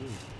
Ooh.